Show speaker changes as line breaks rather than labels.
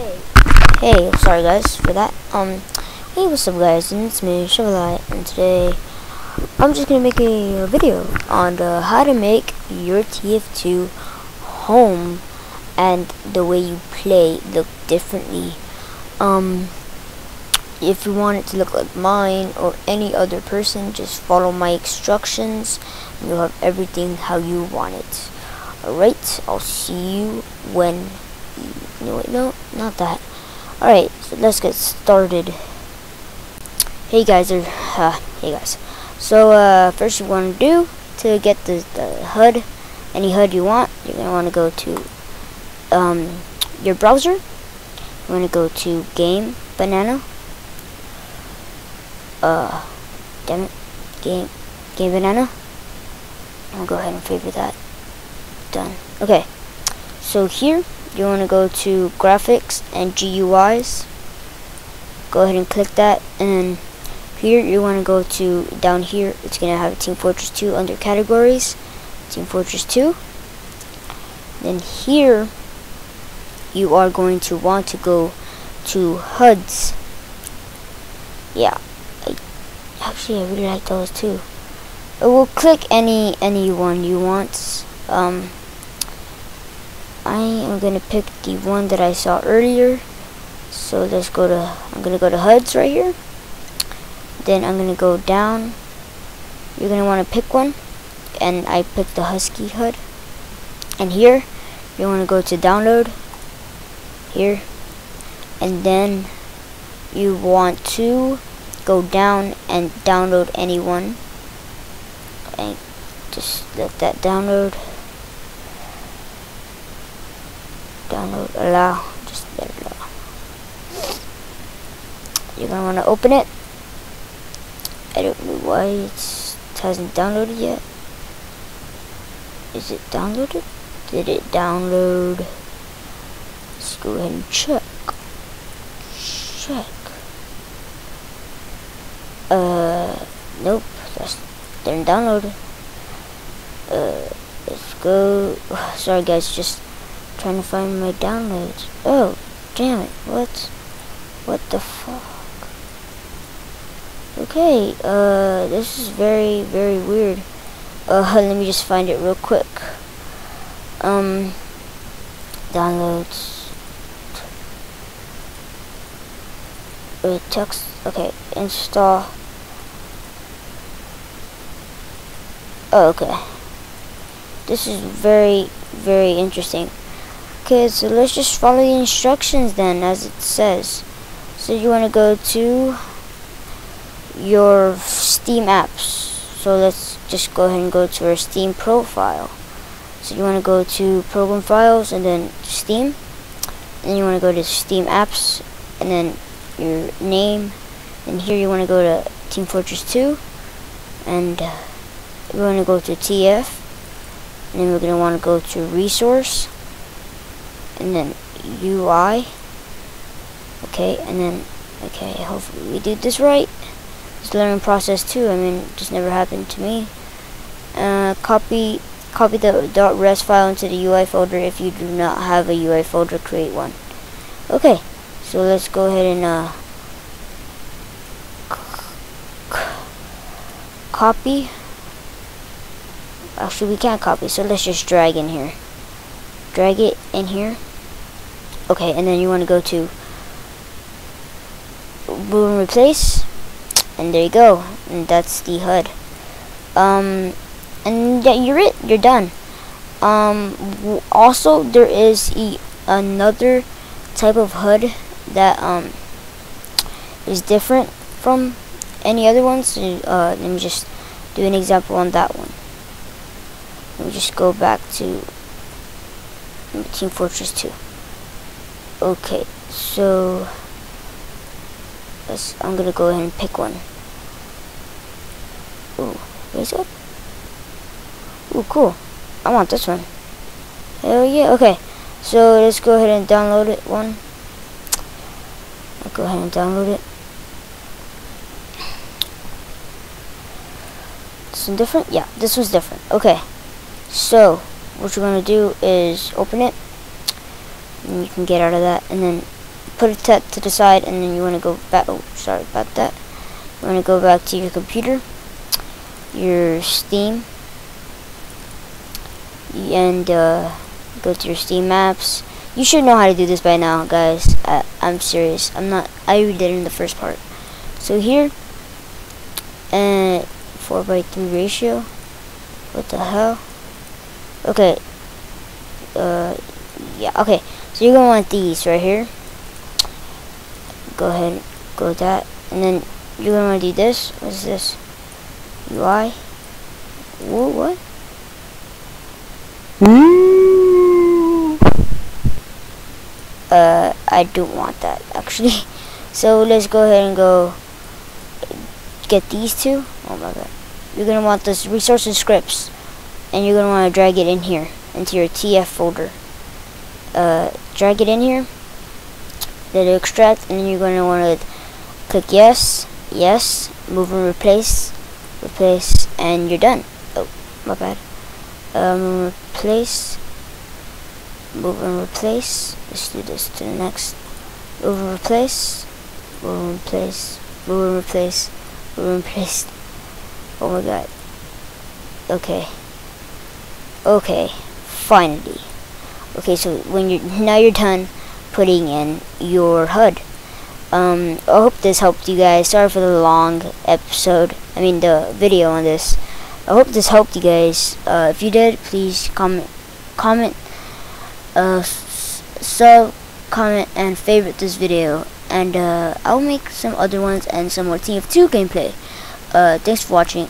Hey, sorry guys for that. Um, hey, what's up guys? It's me, Chevrolet, and today I'm just gonna make a, video on uh, how to make your TF2 home and the way you play look differently. Um, if you want it to look like mine or any other person, just follow my instructions and you'll have everything how you want it. Alright, I'll see you when you, no, wait, no, not that. Alright, so let's get started. Hey guys, uh, hey guys. So, uh, first you want to do, to get the, the HUD, any HUD you want, you're going to want to go to, um, your browser. You want to go to Game Banana. Uh, damn it. Game, Game Banana. I'll go ahead and favorite that. Done. Okay. So here, you want to go to graphics and GUIs go ahead and click that and here you want to go to down here it's going to have Team Fortress 2 under categories. Team Fortress 2 then here you are going to want to go to HUDs yeah I, actually I really like those too. It will click any any one you want um, I am to pick the one that I saw earlier. So let's go to, I'm to go to HUDs right here. Then I'm to go down. You're to want to pick one. And I picked the Husky HUD. And here, you want to go to download. Here. And then you want to go down and download anyone. And just let that download. Download. Allow just let it allow you're gonna want to open it? I don't know why it hasn't downloaded yet. Is it downloaded? Did it download? Let's go ahead and check. Check. Uh nope that's didn't download. Uh let's go sorry guys just trying to find my downloads. Oh, damn it. What? What the fuck? Okay, uh, this is very, very weird. Uh, let me just find it real quick. Um, downloads. Uh, text, okay, install. Oh, okay. This is very, very interesting. Okay, so let's just follow the instructions then, as it says. So you want to go to your Steam apps. So let's just go ahead and go to our Steam profile. So you want to go to Program Files and then Steam. Then you want to go to Steam Apps and then your name. And here you want to go to Team Fortress 2. And uh, we want to go to TF. And then we're going to want to go to Resource and then UI okay and then okay hopefully we did this right. It's learning process too I mean just never happened to me. Uh, copy copy the .res file into the UI folder if you do not have a UI folder create one. Okay so let's go ahead and uh, copy. Actually we can't copy so let's just drag in here. Drag it in here Okay, and then you want to go to boom replace, and there you go. And that's the HUD. Um, and yeah, you're it. You're done. Um, also there is e another type of HUD that um is different from any other ones. Uh, let me just do an example on that one. Let me just go back to Team Fortress 2. Okay, so I'm gonna go ahead and pick one. Ooh, what is it? Ooh, cool. I want this one. Hell yeah, okay. So let's go ahead and download it one. I'll go ahead and download it. This different? Yeah, this one's different. Okay. So, what you're gonna do is open it and you can get out of that and then put it to, to the side and then you want to go back oh sorry about that. You want to go back to your computer your steam and uh, go to your steam apps. You should know how to do this by now guys. I, I'm serious. I'm not I did it in the first part. So here and 4 by 3 ratio. What the hell? Okay. Uh yeah okay so you're gonna want these right here. Go ahead go with that. And then you're gonna want to do this. What is this? UI Whoa, what? Uh I don't want that actually. So let's go ahead and go get these two. Oh my god. You're gonna want this resources scripts. And you're gonna want to drag it in here into your TF folder. Uh, drag it in here. It extract and then you're going to want to click yes yes move and replace replace and you're done. Oh my bad. Um, replace move and replace let's do this to the next. Move and replace move and replace move and replace move and replace. Oh my god. Okay. Okay finally okay so when you're now you're done putting in your HUD. Um I hope this helped you guys. Sorry for the long episode I mean the video on this. I hope this helped you guys. Uh, if you did please comment comment uh sub comment and favorite this video. And uh, I'll make some other ones and some more TF2 gameplay. Uh, thanks for watching